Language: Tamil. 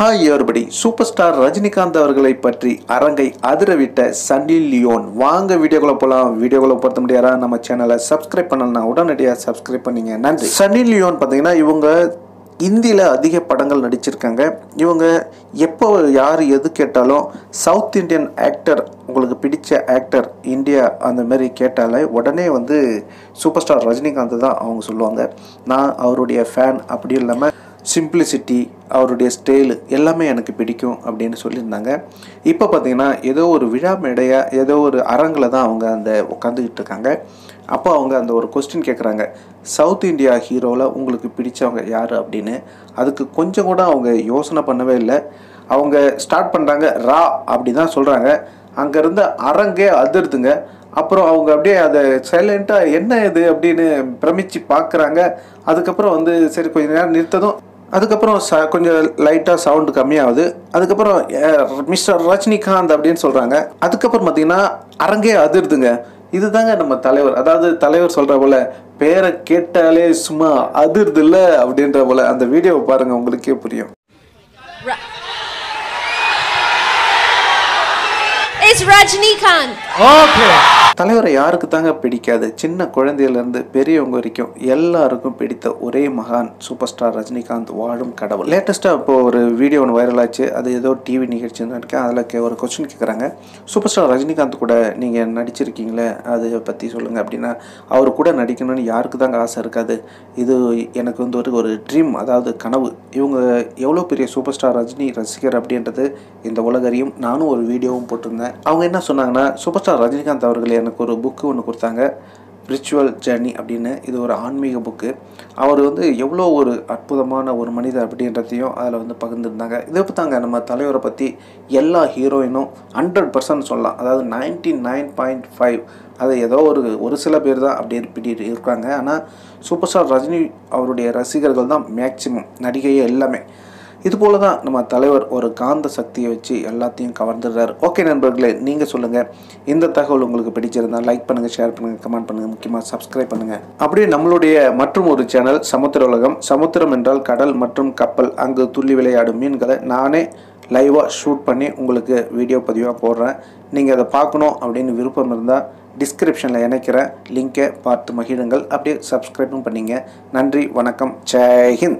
Hi everybody superstar Rajinikanth அவர்களை பற்றி அரங்கை அதிரவிட்ட சன்னி லியோன் வாங்க வீடியோக்குள்ள போகலாம் வீடியோக்குள்ள பொறுத்த முடியாதா நம்ம சேனலை சப்ஸ்கிரைப் பண்ணலன்னா உடனடியாக சப்ஸ்கிரைப் பண்ணீங்க. நன்றி. சன்னி லியோன் பார்த்தீங்கன்னா இவங்க இந்தியில் அதிக படங்கள் நடிச்சிருக்காங்க. இவங்க எப்போ யார் எது கேட்டாலும் சவுத் இந்தியன் ஆக்டர் உங்களுக்கு பிடிச்ச ஆக்டர் இந்தியா அந்த மாதிரி கேட்டாலே உடனே வந்து சூப்பர் ஸ்டார் ரஜினிகாந்த் தான் அவங்க சொல்லுவாங்க. நான் அவருடைய ஃபேன் அப்படி இல்லாமல் சிம்பிளிசிட்டி அவருடைய ஸ்டைலு எல்லாமே எனக்கு பிடிக்கும் அப்படின்னு சொல்லியிருந்தாங்க. இப்போ பார்த்தீங்கன்னா ஏதோ ஒரு விழா மேடையாக ஏதோ ஒரு அரங்கில் தான் அவங்க அந்த உட்காந்துக்கிட்டு இருக்காங்க. அப்போ அவங்க அந்த ஒரு கொஸ்டின் கேட்குறாங்க சவுத் இந்தியா ஹீரோவில் உங்களுக்கு பிடிச்சவங்க யார்? அப்படின்னு. அதுக்கு கொஞ்சம் கூட அவங்க யோசனை பண்ணவே இல்லை. அவங்க ஸ்டார்ட் பண்ணுறாங்க ரா அப்படி தான் சொல்கிறாங்க அங்கேருந்து அரங்கே அதிருதுங்க. அப்புறம் அவங்க அப்படியே அதை சைலண்ட்டாக என்ன இது? அப்படின்னு பிரமிச்சு பார்க்குறாங்க அதுக்கப்புறம் வந்து சரி கொஞ்ச நேரம் நிறுத்ததும் அதுக்கப்புறம் ச கொஞ்சம் லைட்டாக சவுண்டு கம்மியாகுது. அதுக்கப்புறம் மிஸ்டர் ரஜினிகாந்த் அப்படின்னு சொல்கிறாங்க அதுக்கப்புறம் பார்த்தீங்கன்னா அரங்கே அதிருதுங்க. இதுதாங்க நம்ம தலைவர். அதாவது தலைவர் சொல்கிற போல பேரை கேட்டாலே சும்மா அதிருது இல்லை அப்படின்ற போல அந்த வீடியோவை பாருங்கள் உங்களுக்கே புரியும். It's Rajnikanth. ஓகே. தலைவரை யாருக்கு தாங்க பிடிக்காது? சின்ன குழந்தையிலேருந்து பெரியவங்க வரைக்கும் எல்லாருக்கும் பிடித்த ஒரே மகான் சூப்பர் ஸ்டார் ரஜினிகாந்த் வாழும் கடவுள். லேட்டஸ்ட்டாக இப்போ ஒரு வீடியோ ஒன்று வைரல் ஆச்சு. அது ஏதோ டிவி நிகழ்ச்சின்னு இருக்கேன் அதில் ஒரு கொஸ்டின் கேட்குறாங்க சூப்பர் ஸ்டார் ரஜினிகாந்த் கூட நீங்கள் நடிச்சிருக்கீங்களே? அதை பற்றி சொல்லுங்கள் அப்படின்னா அவர் கூட நடிக்கணும்னு யாருக்கு தாங்க ஆசை இருக்காது? இது எனக்கு வந்து ஒரு ஒரு ட்ரீம் அதாவது கனவு. இவங்க எவ்வளோ பெரிய சூப்பர் ஸ்டார் ரஜினி ரசிகர் அப்படின்றது இந்த உலகறியும் நானும் ஒரு வீடியோவும் போட்டிருந்தேன். அவங்க என்ன சொன்னாங்கன்னா சூப்பர் ஸ்டார் ரஜினிகாந்த் அவர்கள் எனக்கு ஒரு புக்கு ஒன்று கொடுத்தாங்க. ஸ்பிரிச்சுவல் ஜேர்னி அப்படின்னு. இது ஒரு ஆன்மீக புக்கு அவர் வந்து எவ்வளோ ஒரு அற்புதமான ஒரு மனிதர் அப்படின்றதையும் அதில் வந்து பகிர்ந்துருந்தாங்க. இதை பார்த்தாங்க நம்ம தலைவரை பற்றி எல்லா ஹீரோயினும் ஹண்ட்ரட் பர்சன்ட் சொல்லலாம். அதாவது நைன்டி நைன் பாயிண்ட் ஃபைவ் அது ஏதோ ஒரு ஒரு சில பேர் தான் அப்படி இப்படி இருக்காங்க. ஆனால் சூப்பர் ஸ்டார் ரஜினி அவருடைய ரசிகர்கள் தான் மேக்சிமம் நடிகையே எல்லாமே. இது போல தான் நம்ம தலைவர் ஒரு காந்த சக்தியை வச்சு எல்லாத்தையும் கவர்ந்துடுறாரு. ஓகே நண்பர்களே நீங்கள் சொல்லுங்கள் இந்த தகவல் உங்களுக்கு பிடிச்சிருந்தால் லைக் பண்ணுங்கள் ஷேர் பண்ணுங்கள் கமெண்ட் பண்ணுங்கள் முக்கியமாக சப்ஸ்கிரைப் பண்ணுங்கள் அப்படியே நம்மளுடைய மற்றும் ஒரு சேனல் சமுத்திர உலகம். சமுத்திரம் என்றால் கடல் மற்றும் கப்பல். அங்கு துள்ளி விளையாடும் மீன்களை நானே லைவாக ஷூட் பண்ணி உங்களுக்கு வீடியோ பதிவாக போடுறேன். நீங்கள் அதை பார்க்கணும் அப்படின்னு விருப்பம் இருந்தால் டிஸ்கிரிப்ஷனில் இணைக்கிற லிங்கை பார்த்து மகிழுங்கள். அப்படியே சப்ஸ்கிரைபும் பண்ணிங்க. நன்றி வணக்கம். ஜெய்ஹிந்த்